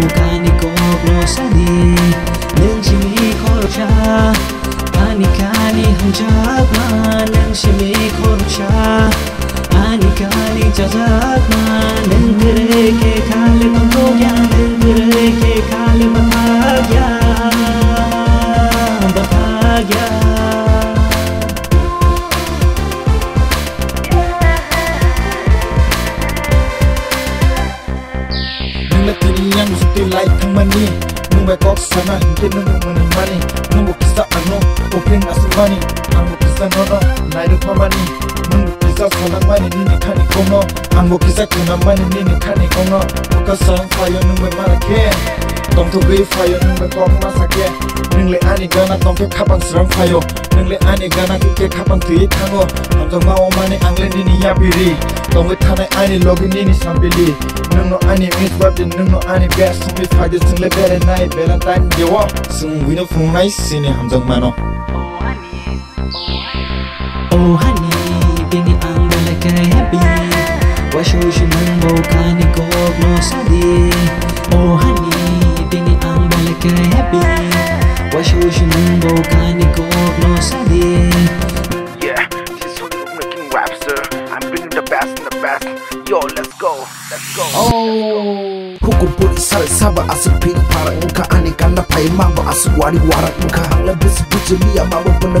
volcani cobro sani nâng chỉ mi khổ cha ani cani hồng cha ba nâng chỉ mi khổ cha ani cani cha cha ba nâng tere ke khale mang to ya nâng tere ke khale mang like money. Nunga koksa na hindi na nyumani mani Nunga kisa ano, uping asumani Ango kisa nono, nairu pamani Nunga kisa sana mani nini kani kono Ango kisa kuna mani nini kani kono Muka sarang sayo nunga mara care. तम्थ्यो गई फायो नोंनो कमना साके नोंले आनि गाना तम्थ्यो खापां स्रां फायो नोंले आनि गाना के खापां थुयै थाङो तम्थ्यो माओ माने आंले निनि यापिरि तम्थ्यो थानाय आनि लगे निनि साम्बिलि नोंनो आनि मिस बादि नोंनो आनि बेस सुमि फादि सोंले बेरे नाय बेला टाइम देवा सों विनो फुंनाय सिनि हामजों मानो Oh honey, bini ang balaga happy Washo shi mong mo kani ko no sadi Oh honey bini ang balagay happy. Washo shinung mo kani kog no sadi. Yeah, she's so making raps, sir. I'm bringing the best and the best. Yo, let's go, let's go. Oh. Hukum pulisar saba asik ping para engka ane kana pai mabo asik wari warak engka Angla bisi buci lia mabo puna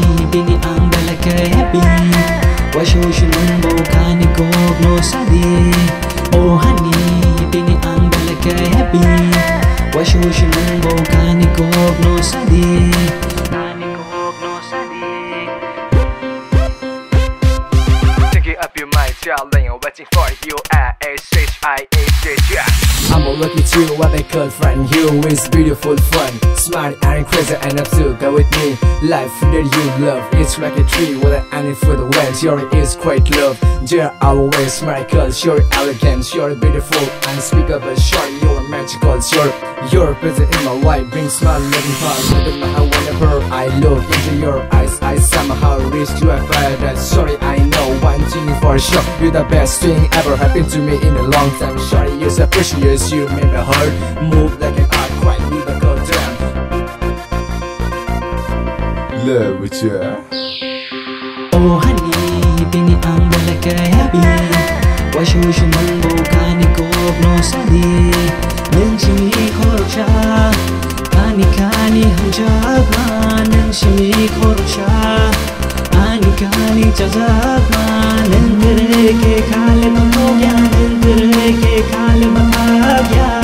bini ang balakayabi Washo shunun kani gog no sadi Oh honey, bini ang balakayabi Washo shunun bo kani gog no sadi waiting for you at H-H-I-H-H, yeah. I'm a lucky too, what they call friend. You is beautiful fun. Smart and crazy and up to go with me. Life that you love It's like a tree with an ending for the wind Your is quite love. You're always smartical You're elegant You're beautiful Unspeakable Sure, you're magical You're, you're present in my life Bring smile, living fun at my whenever I look into your eyes I somehow reach to a paradise. Sorry, I know one thing for sure. You're the best thing ever happened to me in a long time? Sorry, you're so precious You make my heart move like an art Quite with a go down. Love with you Oh honey, bini ang balagay happy. Washo shinung mo kani kog no sadi ख्याल बता गया।